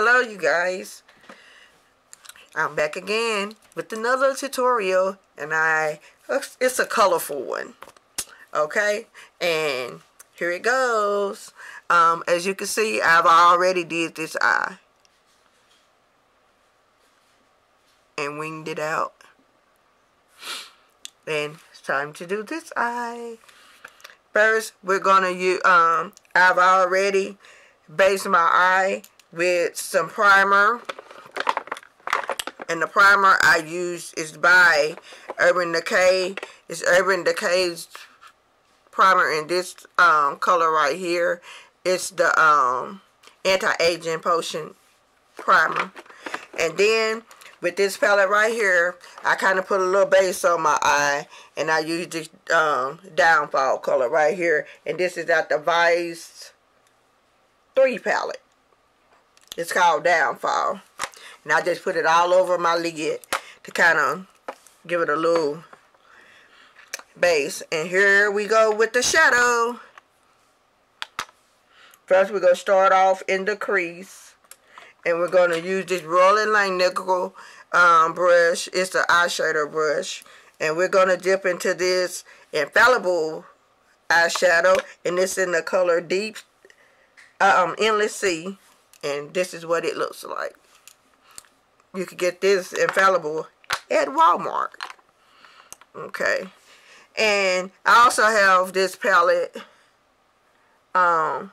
Hello you guys. I'm back again with another tutorial and I it's a colorful one. Okay? And here it goes. Um as you can see I've already did this eye. And winged it out. And it's time to do this eye. First, we're gonna use um I've already based my eye with some primer. And the primer I use is by Urban Decay. It's Urban Decay's primer in this um, color right here. It's the um, anti-aging potion primer. And then with this palette right here, I kind of put a little base on my eye. And I use this um, downfall color right here. And this is at the Vice 3 palette. It's called Downfall. And I just put it all over my lid to kind of give it a little base. And here we go with the shadow. First we're going to start off in the crease. And we're going to use this Royal and Langnickel um, brush. It's the eyeshadow brush. And we're going to dip into this Infallible eyeshadow. And it's in the color Deep um, Endless Sea and this is what it looks like. You can get this infallible at Walmart. Okay. And I also have this palette um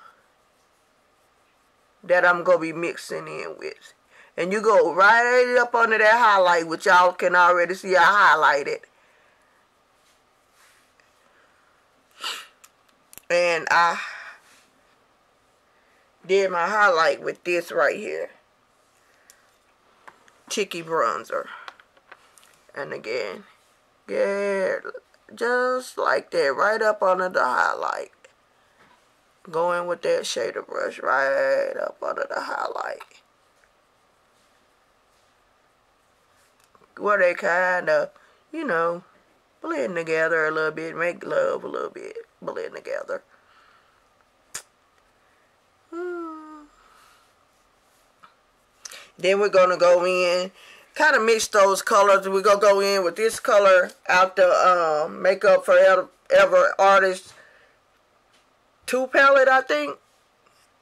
that I'm gonna be mixing in with. And you go right up under that highlight which y'all can already see I highlighted. And I did my highlight with this right here. Cheeky bronzer. And again, yeah, just like that, right up under the highlight. Going with that shader brush right up under the highlight. Where they kind of, you know, blend together a little bit, make love a little bit, blend together. Then we're going to go in, kind of mix those colors. We're going to go in with this color out the um, Makeup Forever Artist 2 palette, I think.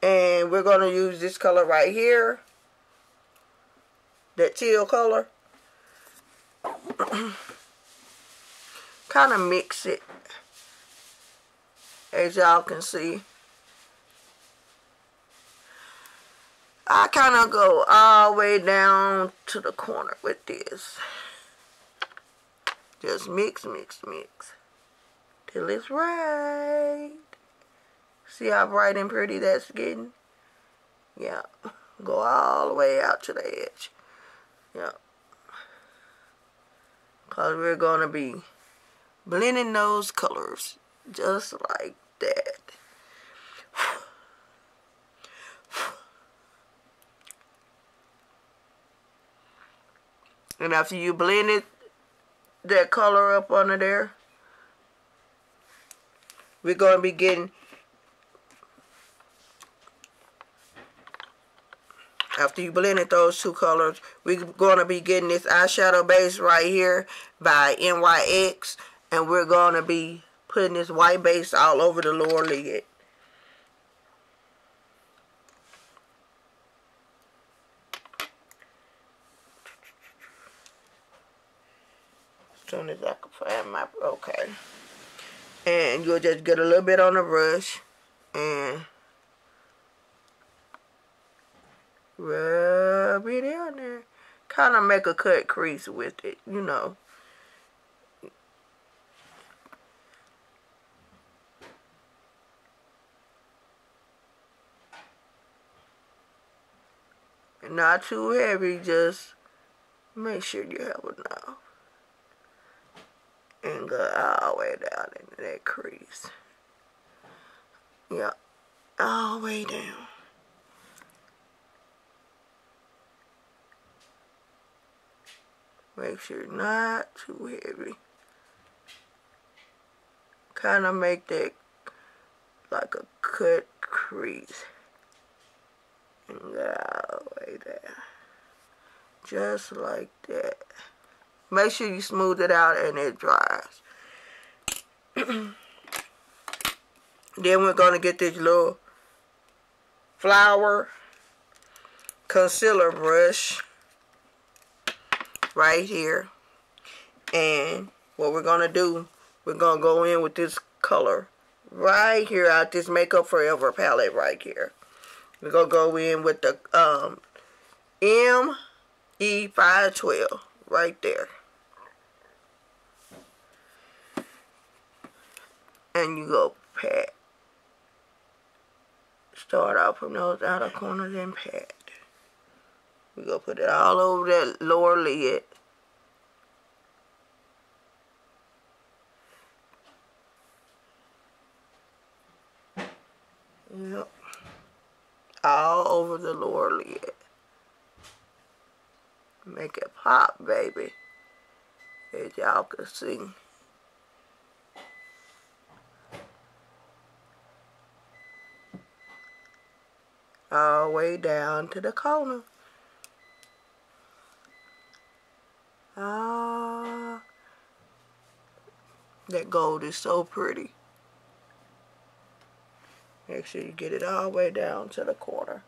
And we're going to use this color right here. That teal color. kind of mix it. As y'all can see. I kind of go all the way down to the corner with this. Just mix, mix, mix. Till it's right. See how bright and pretty that's getting? Yeah. Go all the way out to the edge. Yeah. Because we're going to be blending those colors just like that. And after you blend it, that color up under there, we're going to be getting after you blended those two colors, we're going to be getting this eyeshadow base right here by NYX. And we're going to be putting this white base all over the lower lid. soon okay. And you'll just get a little bit on the brush and rub it in there. Kind of make a cut crease with it, you know. Not too heavy, just make sure you have enough and go all the way down into that crease. Yep, all the way down. Make sure not too heavy. Kind of make that like a cut crease. And go all the way there. Just like that. Make sure you smooth it out and it dries. then we're going to get this little flower concealer brush right here. And what we're going to do, we're going to go in with this color right here out this Makeup Forever palette right here. We're going to go in with the um, ME512 right there. And you go pat. Start out from those outer corners and pat. Going to put it all over that lower lid. Yep. All over the lower lid. Make it pop, baby. As y'all can see. All the way down to the corner. Ah, that gold is so pretty. Make sure you get it all the way down to the corner.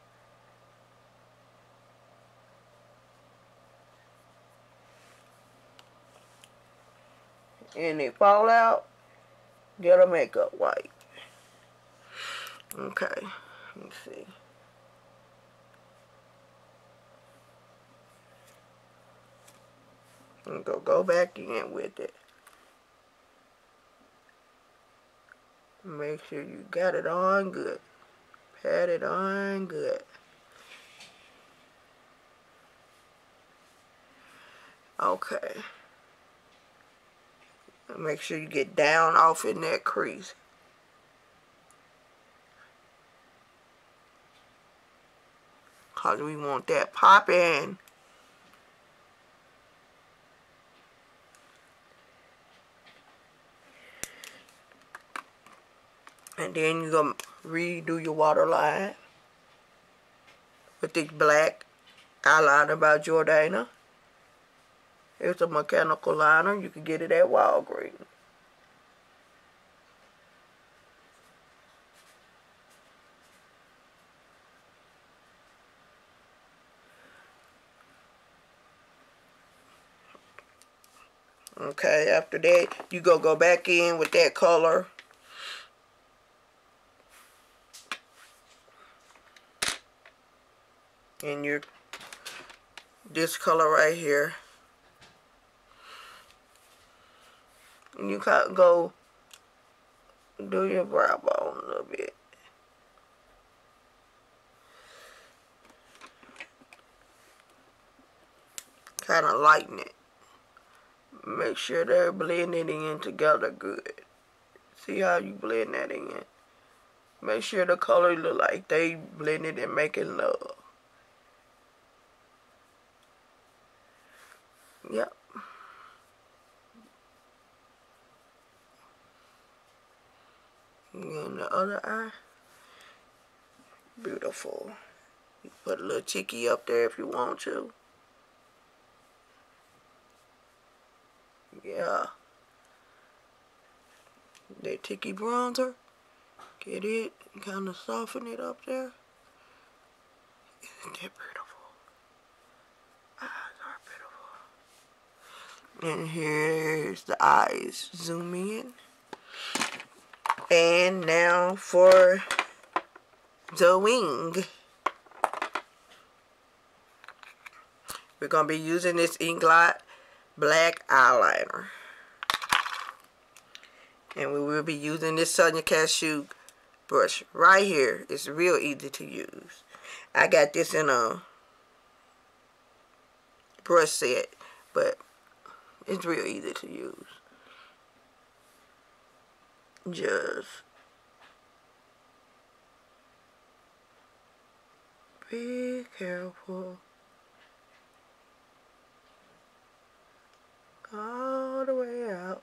And it fall out, get a makeup wipe. Okay, let's see. And go go back in with it. Make sure you got it on good. Pat it on good. Okay. Make sure you get down off in that crease. Cause we want that popping. And then you're going to redo your waterline with this black eyeliner by Jordana. It's a mechanical liner. You can get it at Walgreens. Okay, after that, you go go back in with that color in your this color right here. And you go do your brow bone a little bit. Kind of lighten it. Make sure they're blending in together good. See how you blend that in. Make sure the color look like they blended and making love Yep. And the other eye. Beautiful. Put a little cheeky up there if you want to. Yeah. That ticky bronzer. Get it. Kind of soften it up there. Isn't that pretty? And here's the eyes. Zoom in. And now for the wing. We're going to be using this Inglot black eyeliner. And we will be using this Sonia Kashuk brush right here. It's real easy to use. I got this in a brush set, but it's real easy to use. Just be careful. All the way out.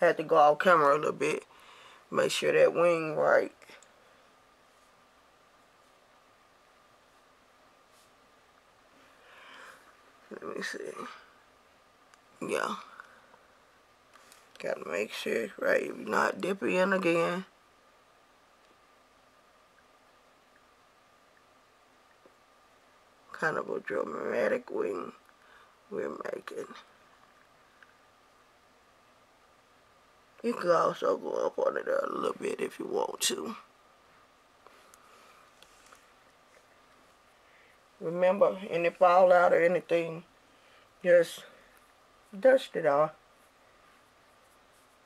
Had to go off camera a little bit. Make sure that wing right. Let me see. Yeah. Gotta make sure it's right. Not dip in again. Kind of a dramatic wing we're making. You can also go up on it a little bit if you want to. Remember, any fallout or anything, just dust it off.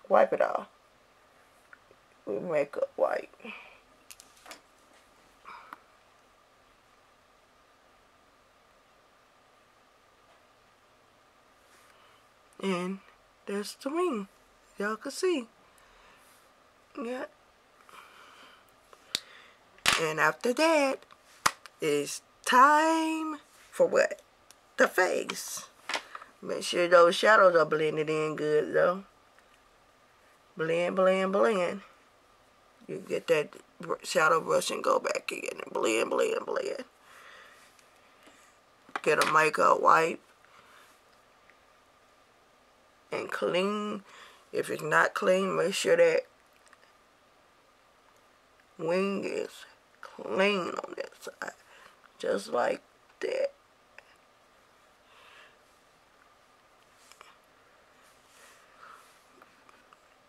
Wipe it off with makeup white. And there's the ring. Y'all can see. Yeah. And after that, it's time for what? The face. Make sure those shadows are blended in good though. Blend, blend, blend. You get that shadow brush and go back again and blend, blend, blend. Get a makeup wipe and clean if it's not clean, make sure that wing is clean on that side. Just like that.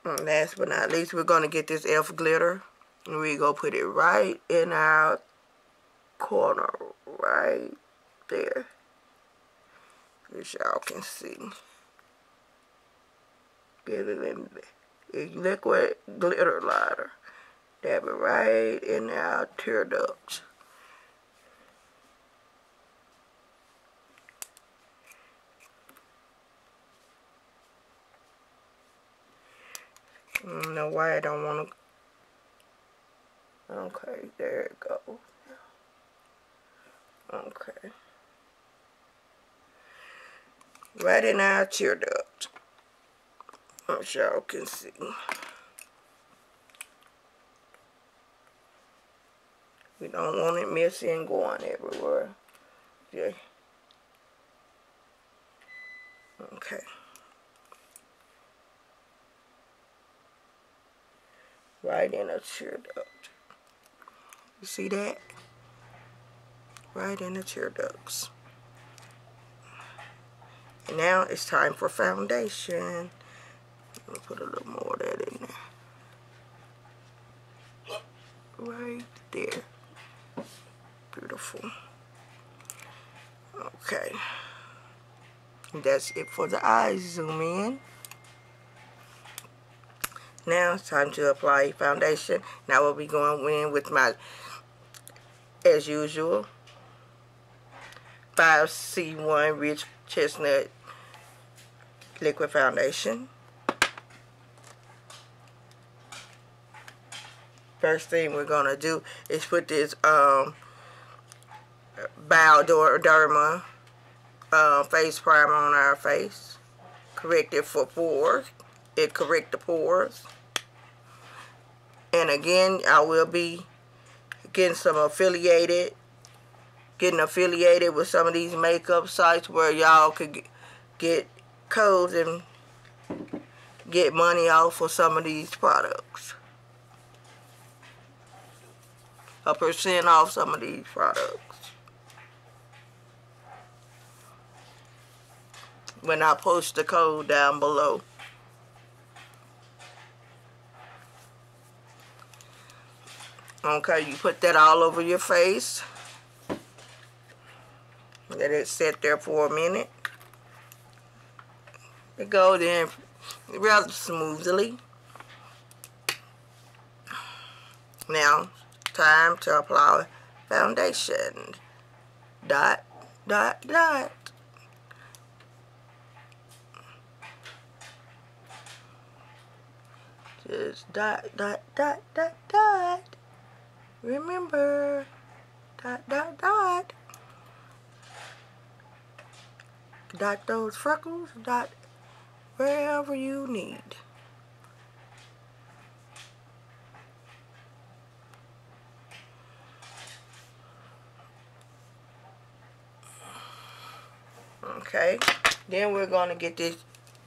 And last but not least, we're going to get this elf glitter. And we go put it right in our corner. Right there. Which y'all can see get it in liquid glitter lighter. Dab mm, it right in our tear ducts. I don't know why I don't want to. Okay, there it goes. Okay. Right in our tear duct as y'all can see. We don't want it messy and going everywhere. Yeah. Okay. Right in a tear duct. You see that? Right in the tear ducts. And now it's time for foundation. I'll put a little more of that in there. Right there. Beautiful. Okay. That's it for the eyes. Zoom in. Now it's time to apply foundation. Now we'll be going in with my, as usual, 5C1 Rich Chestnut Liquid Foundation. First thing we're going to do is put this um, Bioderma uh, face primer on our face. Correct it for pores. It correct the pores. And again, I will be getting some affiliated, getting affiliated with some of these makeup sites where y'all could get codes and get money off for some of these products. A percent off some of these products. When I post the code down below. Okay, you put that all over your face. Let it sit there for a minute. It goes in rather smoothly. Now, time to apply foundation. Dot, dot, dot. Just dot, dot, dot, dot, dot. Remember, dot, dot, dot. Dot those freckles, dot wherever you need. Okay. Then we're going to get this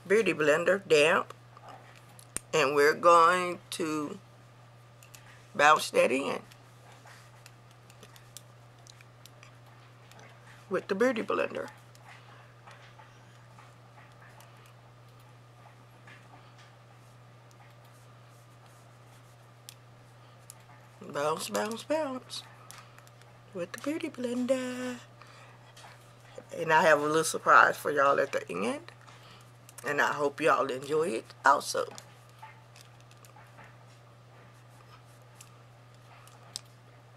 beauty blender damp. And we're going to bounce that in. With the beauty blender. Bounce, bounce, bounce. With the beauty blender. And I have a little surprise for y'all at the end. And I hope y'all enjoy it also.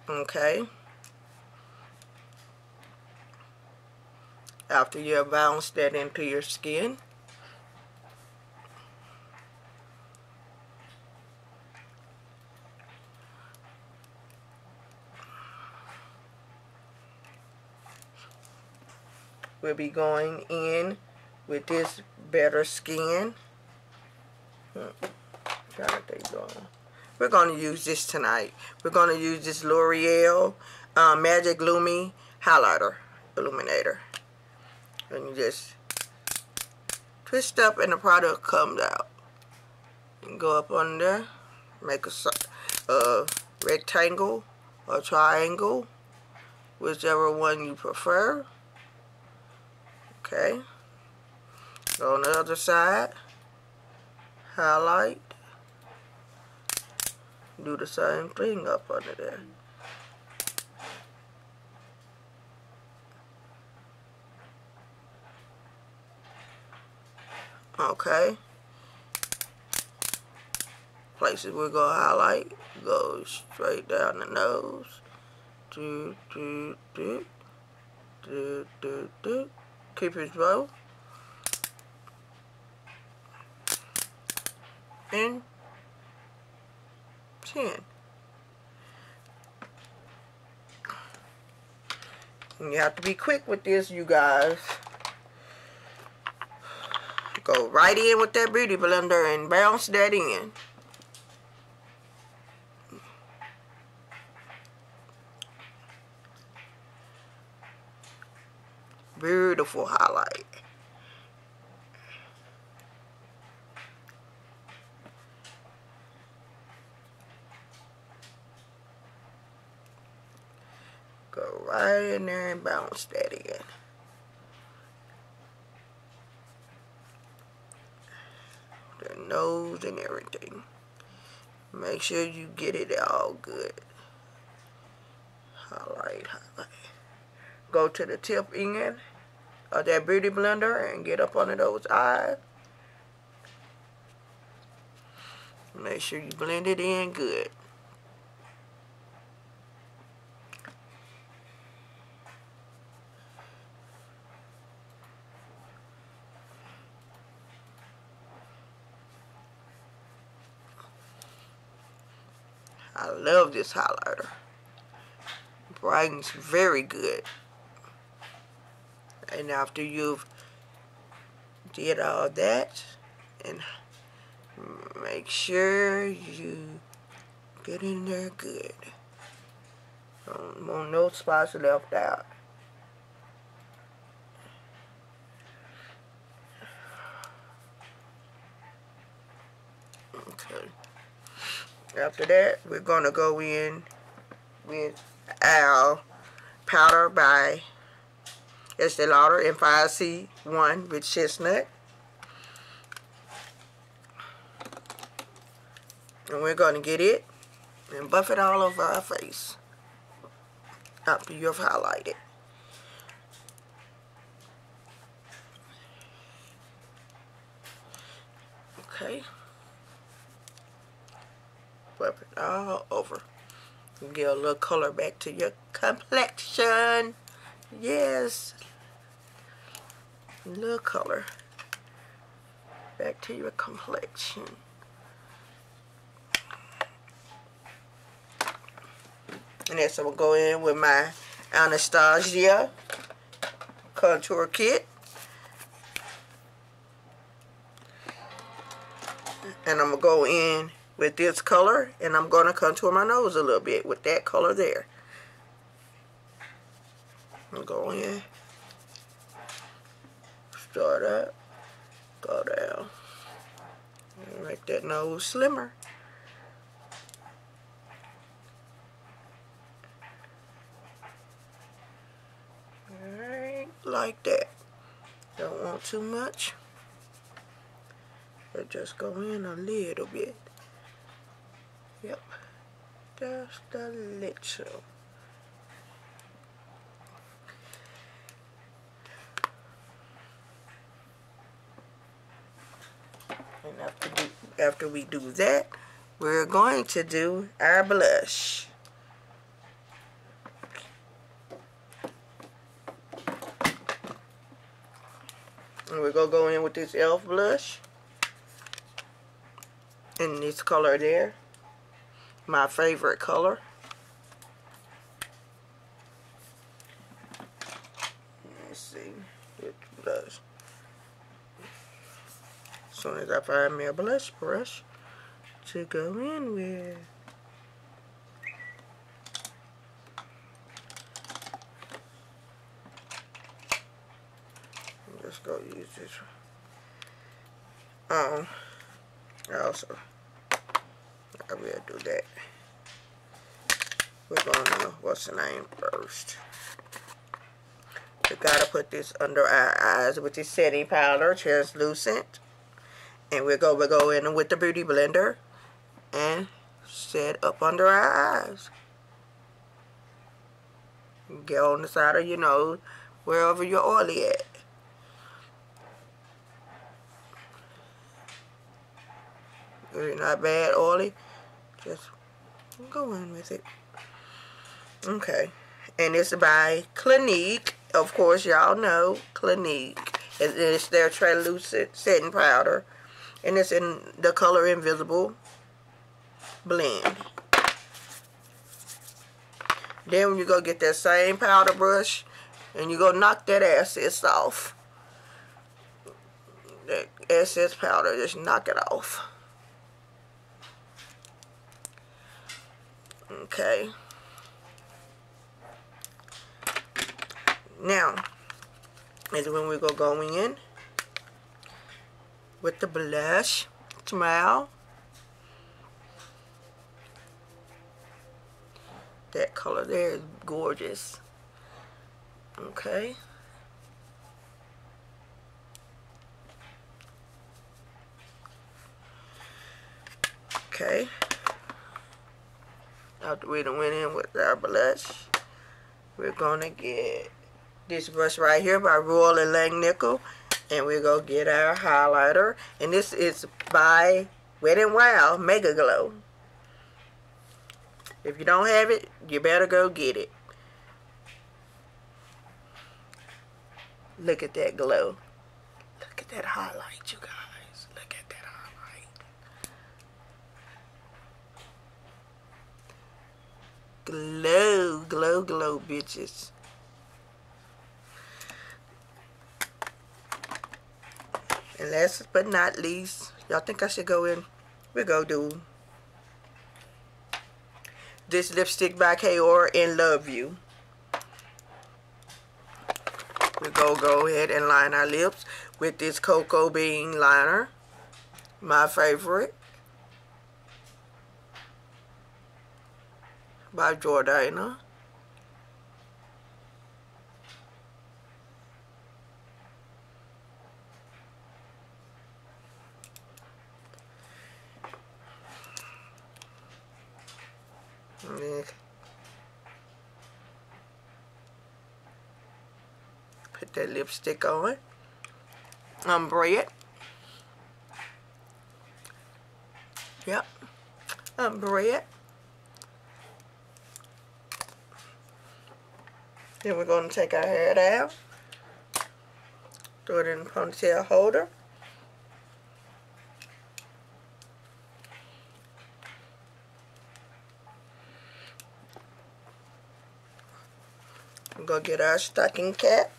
Okay. After you have bounced that into your skin. We'll be going in with this Better Skin. Hmm. We're going to use this tonight. We're going to use this L'Oreal uh, Magic Lumi Highlighter Illuminator. And you just twist up and the product comes out. And go up under, make a rectangle or triangle, whichever one you prefer. Okay. Go on the other side. Highlight. Do the same thing up under there. Okay. Places we're going to highlight. Go straight down the nose. Do, do, do. Do, do, do cupid's bow. And 10. And you have to be quick with this, you guys. Go right in with that beauty blender and bounce that in. Beautiful highlight. Go right in there and bounce that in. The nose and everything. Make sure you get it all good. Highlight, highlight. Go to the tip end of that beauty blender and get up under those eyes. Make sure you blend it in good. I love this highlighter. Brightens very good and after you've did all that and make sure you get in there good. Don't want no spots left out. Okay. After that we're gonna go in with our powder by Estee Lauder and 5C1 rich chestnut. And we're going to get it and buff it all over our face after you've highlighted. Okay. Buff it all over. Give a little color back to your complexion. Yes little color back to your complexion. And next I'm going to go in with my Anastasia contour kit. And I'm going to go in with this color and I'm going to contour my nose a little bit with that color there. I'm going in start up, go down. Make that nose slimmer. Alright, like that. Don't want too much. But just go in a little bit. Yep. Just a little. And after, do, after we do that, we're going to do our blush. And we're going to go in with this e.l.f. blush. In this color there. My favorite color. Let's see. Which blush. As soon as I find me a blush brush to go in with. just go use this. Um, also, I will do that. We're gonna, what's the name first? We gotta put this under our eyes with this setting powder, translucent. And we're gonna go in with the Beauty Blender and set up under our eyes. Get on the side of your nose, wherever your oily at. It's not bad oily. Just go in with it. Okay. And it's by Clinique. Of course, y'all know Clinique. It's their translucent setting powder. And it's in the color Invisible blend. Then when you go get that same powder brush and you go knock that excess off. That excess powder, just knock it off. Okay. Now, is when we go going in with the blush. Smile. That color there is gorgeous. Okay. Okay after we done went in with our blush, we're gonna get this brush right here by Royal and Langnickel. And we're gonna get our highlighter. And this is by Wet n Wild Mega Glow. If you don't have it, you better go get it. Look at that glow. Look at that highlight, you guys. Look at that highlight glow, glow, glow, bitches. And last but not least, y'all think I should go in? We go do this lipstick by Kaoir and Love You. We go go ahead and line our lips with this cocoa bean liner. My favorite. by Jordana. Put that lipstick on. Ombre it. Yep. Ombre it. Then we're going to take our hair down. Throw it in the ponytail holder. Going to get our stocking cap.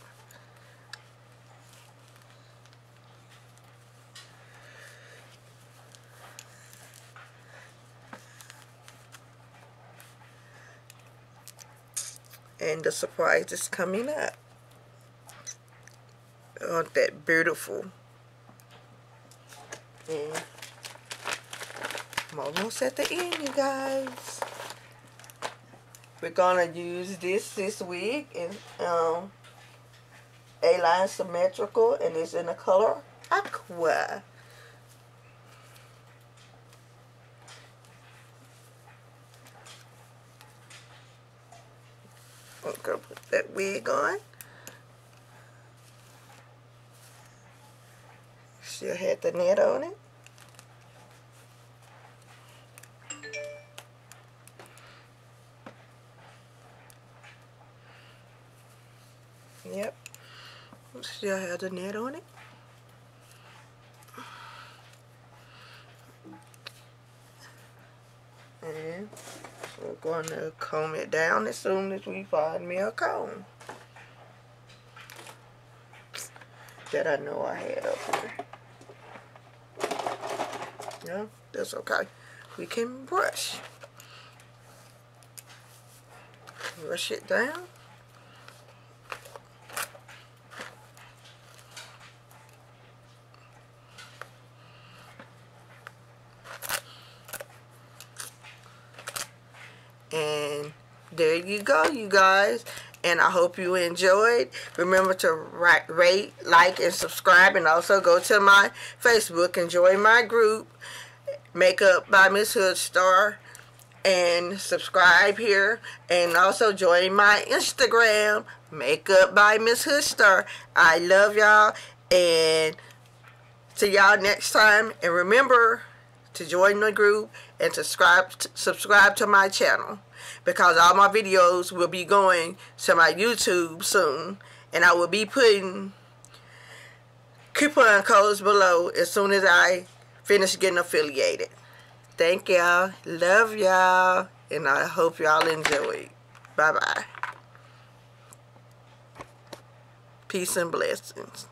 and the surprise is coming up. Oh, that beautiful. And I'm almost at the end, you guys. We're gonna use this this week in um, A-line symmetrical, and it's in the color aqua. I'm gonna put that wig on. Still had the net on it. Still have the net on it. And we're going to comb it down as soon as we find me a comb. That I know I had up here. Yeah, that's okay. We can brush. Brush it down. And there you go, you guys. And I hope you enjoyed. Remember to rate, like, and subscribe. And also go to my Facebook and join my group, Makeup by Miss Hoodstar. And subscribe here. And also join my Instagram, Makeup by Miss Hoodstar. I love y'all. And see y'all next time. And remember to join the group and subscribe subscribe to my channel because all my videos will be going to my YouTube soon and I will be putting coupon codes below as soon as I finish getting affiliated. Thank y'all. Love y'all. And I hope y'all enjoy. Bye-bye. Peace and blessings.